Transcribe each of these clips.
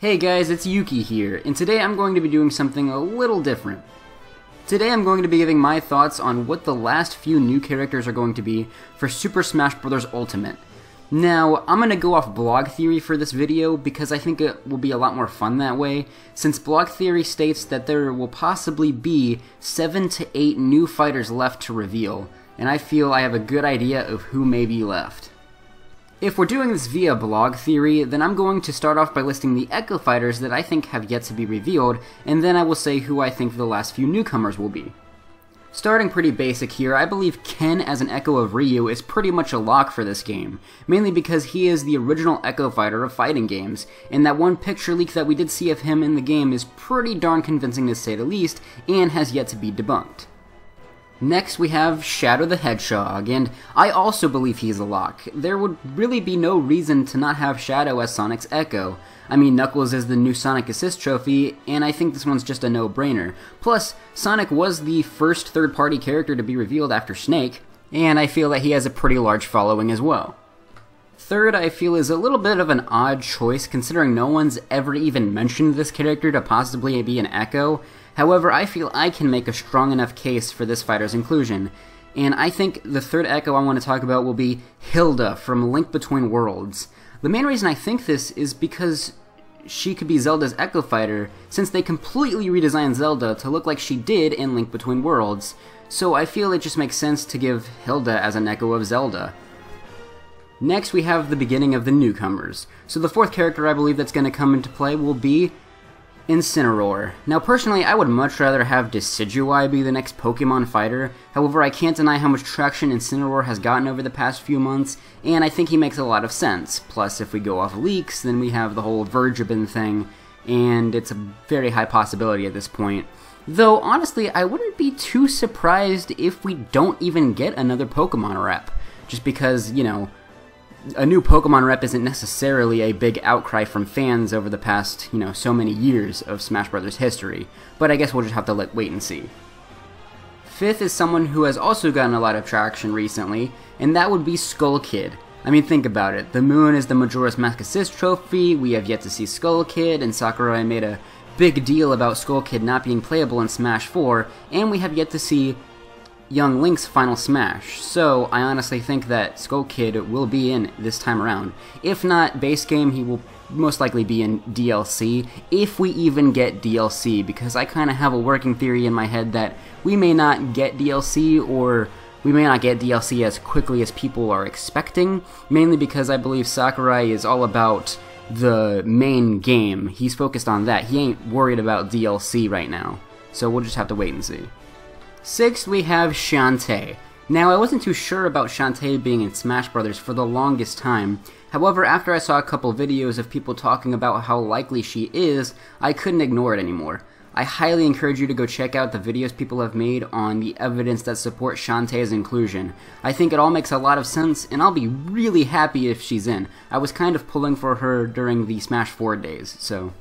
Hey guys, it's Yuki here, and today I'm going to be doing something a little different. Today I'm going to be giving my thoughts on what the last few new characters are going to be for Super Smash Bros. Ultimate. Now, I'm going to go off blog theory for this video because I think it will be a lot more fun that way, since blog theory states that there will possibly be 7 to 8 new fighters left to reveal, and I feel I have a good idea of who may be left. If we're doing this via blog theory, then I'm going to start off by listing the Echo Fighters that I think have yet to be revealed, and then I will say who I think the last few newcomers will be. Starting pretty basic here, I believe Ken as an Echo of Ryu is pretty much a lock for this game, mainly because he is the original Echo Fighter of fighting games, and that one picture leak that we did see of him in the game is pretty darn convincing to say the least, and has yet to be debunked. Next, we have Shadow the Hedgehog, and I also believe he's a lock. There would really be no reason to not have Shadow as Sonic's Echo. I mean, Knuckles is the new Sonic Assist trophy, and I think this one's just a no-brainer. Plus, Sonic was the first third-party character to be revealed after Snake, and I feel that he has a pretty large following as well. Third, I feel is a little bit of an odd choice considering no one's ever even mentioned this character to possibly be an Echo, However, I feel I can make a strong enough case for this fighter's inclusion, and I think the third Echo I want to talk about will be Hilda from Link Between Worlds. The main reason I think this is because she could be Zelda's Echo Fighter, since they completely redesigned Zelda to look like she did in Link Between Worlds, so I feel it just makes sense to give Hilda as an echo of Zelda. Next, we have the beginning of the newcomers. So the fourth character I believe that's going to come into play will be Incineroar. Now personally, I would much rather have Decidueye be the next Pokemon fighter, however I can't deny how much traction Incineroar has gotten over the past few months, and I think he makes a lot of sense. Plus, if we go off leaks, then we have the whole Vergeben thing, and it's a very high possibility at this point. Though, honestly, I wouldn't be too surprised if we don't even get another Pokemon rep, just because, you know, a new Pokemon rep isn't necessarily a big outcry from fans over the past, you know, so many years of Smash Bros. history, but I guess we'll just have to let, wait and see. Fifth is someone who has also gotten a lot of traction recently, and that would be Skull Kid. I mean, think about it. The Moon is the Majora's Mask Assist trophy, we have yet to see Skull Kid, and Sakurai made a big deal about Skull Kid not being playable in Smash 4, and we have yet to see Young Link's final smash, so I honestly think that Skull Kid will be in this time around. If not base game, he will most likely be in DLC, if we even get DLC, because I kind of have a working theory in my head that we may not get DLC, or we may not get DLC as quickly as people are expecting, mainly because I believe Sakurai is all about the main game. He's focused on that. He ain't worried about DLC right now. So we'll just have to wait and see. Sixth, we have Shantae. Now, I wasn't too sure about Shantae being in Smash Bros. for the longest time. However, after I saw a couple videos of people talking about how likely she is, I couldn't ignore it anymore. I highly encourage you to go check out the videos people have made on the evidence that support Shantae's inclusion. I think it all makes a lot of sense, and I'll be really happy if she's in. I was kind of pulling for her during the Smash 4 days, so...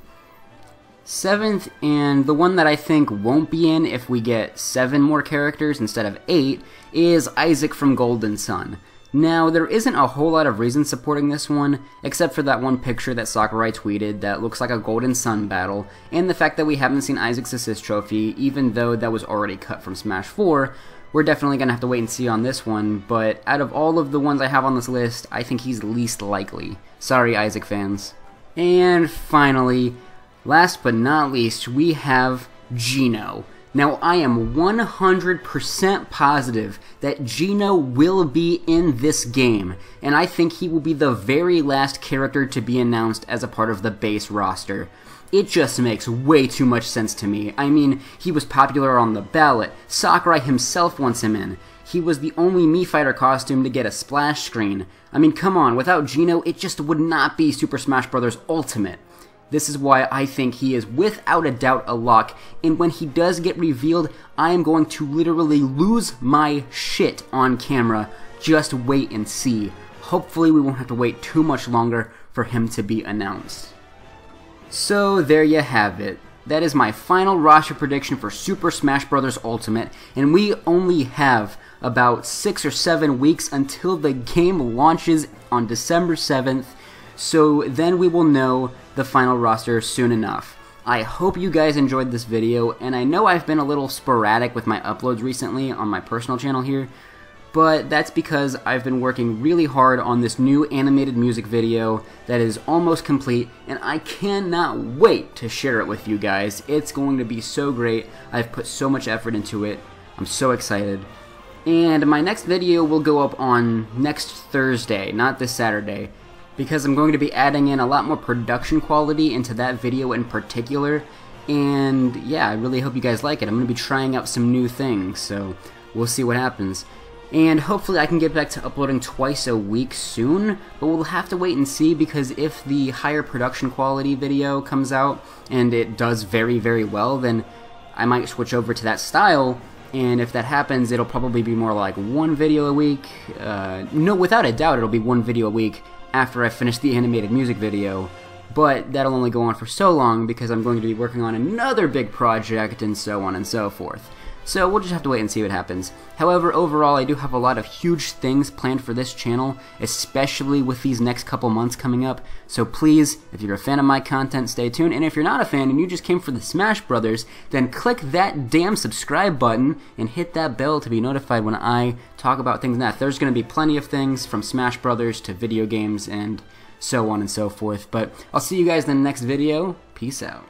Seventh, and the one that I think won't be in if we get seven more characters instead of eight, is Isaac from Golden Sun. Now, there isn't a whole lot of reason supporting this one, except for that one picture that Sakurai tweeted that looks like a Golden Sun battle, and the fact that we haven't seen Isaac's assist trophy, even though that was already cut from Smash 4. We're definitely to have to wait and see on this one, but out of all of the ones I have on this list, I think he's least likely. Sorry, Isaac fans. And finally, Last but not least, we have Geno. Now, I am 100% positive that Geno will be in this game, and I think he will be the very last character to be announced as a part of the base roster. It just makes way too much sense to me. I mean, he was popular on the ballot, Sakurai himself wants him in. He was the only Mii Fighter costume to get a splash screen. I mean, come on, without Geno, it just would not be Super Smash Bros. Ultimate. This is why I think he is without a doubt a lock, and when he does get revealed, I am going to literally lose my shit on camera. Just wait and see. Hopefully we won't have to wait too much longer for him to be announced. So there you have it. That is my final roster prediction for Super Smash Bros. Ultimate, and we only have about 6 or 7 weeks until the game launches on December 7th, so then we will know the final roster soon enough. I hope you guys enjoyed this video, and I know I've been a little sporadic with my uploads recently on my personal channel here, but that's because I've been working really hard on this new animated music video that is almost complete, and I cannot wait to share it with you guys. It's going to be so great. I've put so much effort into it. I'm so excited. And my next video will go up on next Thursday, not this Saturday, because I'm going to be adding in a lot more production quality into that video in particular. And yeah, I really hope you guys like it. I'm going to be trying out some new things, so we'll see what happens. And hopefully I can get back to uploading twice a week soon, but we'll have to wait and see because if the higher production quality video comes out and it does very, very well, then I might switch over to that style. And if that happens, it'll probably be more like one video a week. Uh, no, without a doubt, it'll be one video a week after I finish the animated music video. But that'll only go on for so long because I'm going to be working on another big project and so on and so forth. So we'll just have to wait and see what happens. However, overall, I do have a lot of huge things planned for this channel, especially with these next couple months coming up. So please, if you're a fan of my content, stay tuned. And if you're not a fan and you just came for the Smash Brothers, then click that damn subscribe button and hit that bell to be notified when I talk about things next. There's going to be plenty of things from Smash Brothers to video games and so on and so forth. But I'll see you guys in the next video. Peace out.